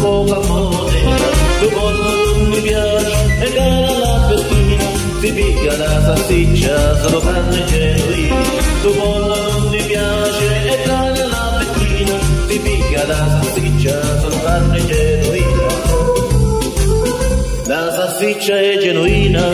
l'amore, tu pollo non mi piace, e cara la pettina, si picca la salsiccia, solo carne genuina, tu pollo non mi piace, e cara la pettina, si picca la salsiccia, solo carne genuina. La salsiccia è genuina,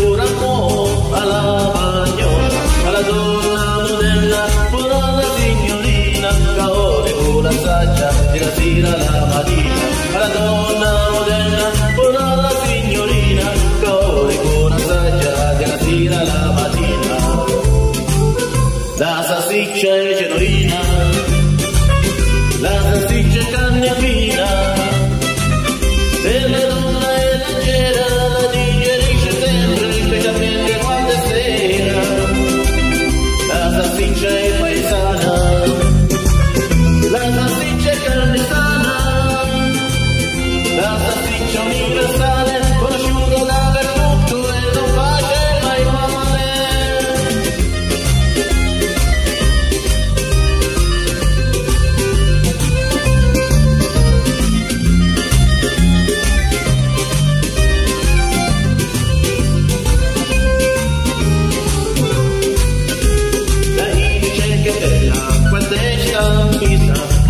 por amor la la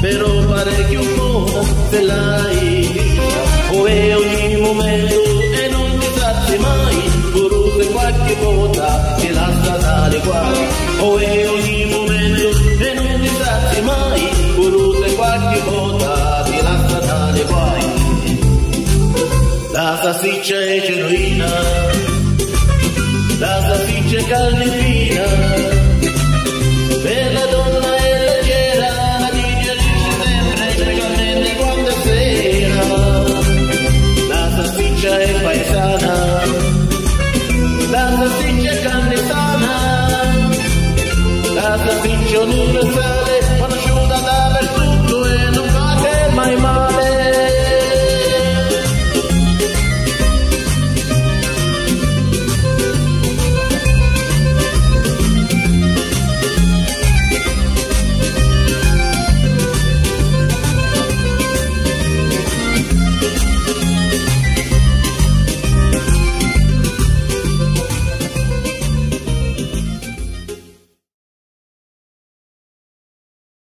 però parecchio buona se l'hai vista. O è ogni momento e non ti tratti mai, pure qualche volta che la statale. O è ogni momento e non ti tratti mai, pure qualche volta che la statale guai. La salsiccia è genuina, la salsiccia è carne